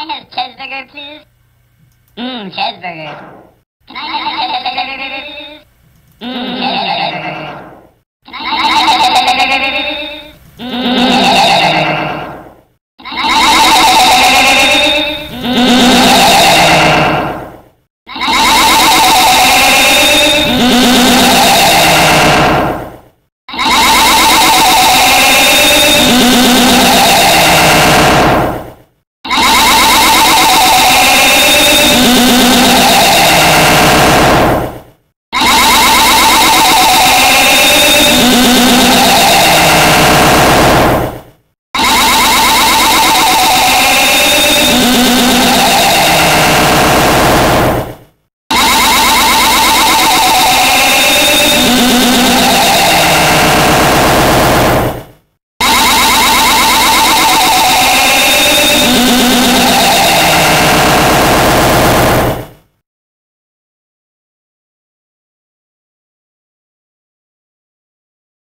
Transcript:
I have cheeseburger, please? Mmm, cheeseburger.